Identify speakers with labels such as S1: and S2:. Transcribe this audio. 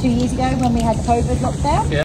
S1: two years ago when we had COVID lockdown.
S2: Yeah.